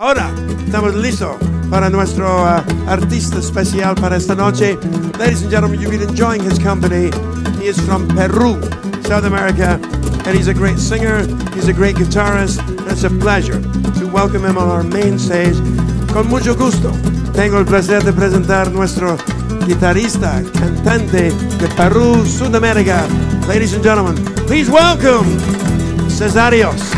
Ahora estamos listos para nuestro uh, artista especial para esta noche. Ladies and gentlemen, you've been enjoying his company. He is from Peru, South America, and he's a great singer, he's a great guitarist. And it's a pleasure to welcome him on our main stage. Con mucho gusto, tengo el placer de presentar nuestro guitarrista, cantante de Perú, Sudamérica. Ladies and gentlemen, please welcome Cesarios.